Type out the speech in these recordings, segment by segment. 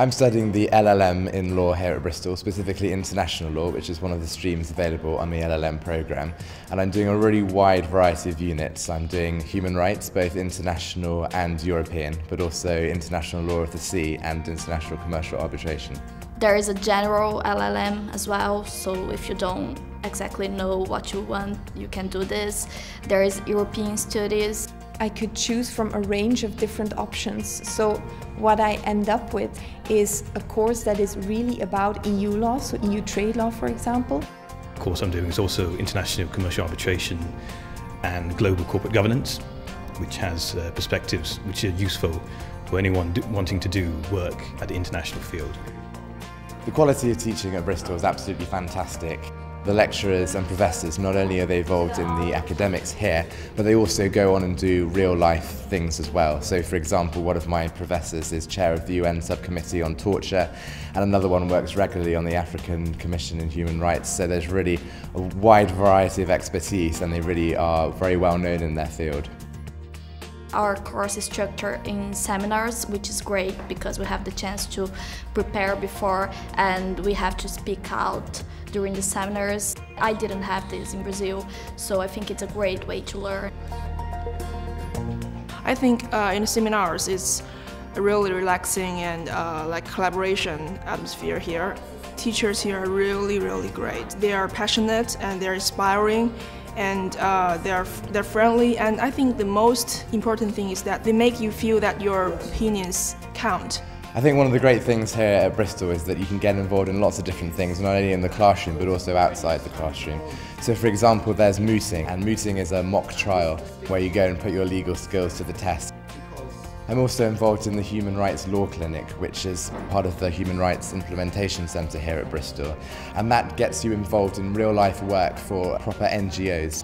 I'm studying the LLM in law here at Bristol, specifically international law, which is one of the streams available on the LLM programme. And I'm doing a really wide variety of units. I'm doing human rights, both international and European, but also international law of the sea and international commercial arbitration. There is a general LLM as well, so if you don't exactly know what you want, you can do this. There is European studies. I could choose from a range of different options. So what I end up with is a course that is really about EU law, so EU trade law, for example. The course I'm doing is also international commercial arbitration and global corporate governance, which has uh, perspectives which are useful for anyone wanting to do work at the international field. The quality of teaching at Bristol is absolutely fantastic. The lecturers and professors, not only are they involved in the academics here, but they also go on and do real life things as well. So for example, one of my professors is chair of the UN subcommittee on torture, and another one works regularly on the African Commission on Human Rights. So there's really a wide variety of expertise and they really are very well known in their field. Our course is structured in seminars, which is great because we have the chance to prepare before and we have to speak out during the seminars. I didn't have this in Brazil, so I think it's a great way to learn. I think uh, in seminars it's a really relaxing and uh, like collaboration atmosphere here. Teachers here are really, really great. They are passionate and they're inspiring and uh, they're they're friendly. And I think the most important thing is that they make you feel that your opinions count. I think one of the great things here at Bristol is that you can get involved in lots of different things, not only in the classroom but also outside the classroom. So for example, there's mooting, and mooting is a mock trial where you go and put your legal skills to the test. I'm also involved in the Human Rights Law Clinic, which is part of the Human Rights Implementation Centre here at Bristol. And that gets you involved in real life work for proper NGOs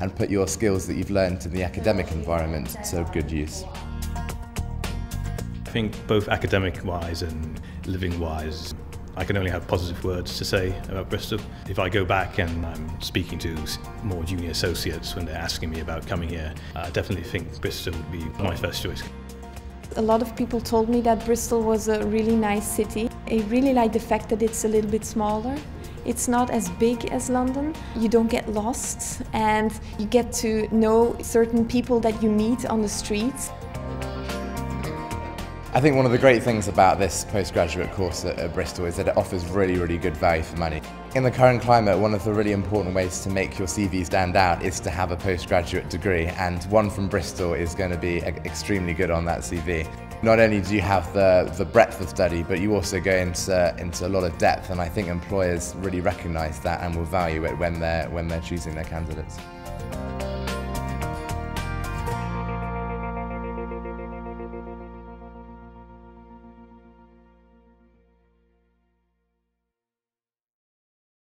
and put your skills that you've learned in the academic environment to good use. I think both academic-wise and living-wise, I can only have positive words to say about Bristol. If I go back and I'm speaking to more junior associates when they're asking me about coming here, I definitely think Bristol would be my first choice. A lot of people told me that Bristol was a really nice city. I really like the fact that it's a little bit smaller. It's not as big as London. You don't get lost and you get to know certain people that you meet on the streets. I think one of the great things about this postgraduate course at, at, Bristol is that it offers really, really good value for money. In the current climate, one of the really important ways to make your CV stand out is to have a postgraduate degree, and one from Bristol is going to be extremely good on that CV. Not only do you have the, the breadth of study, but you also go into, into a lot of depth, and I think employers really recognise that and will value it when they're, when they're choosing their candidates.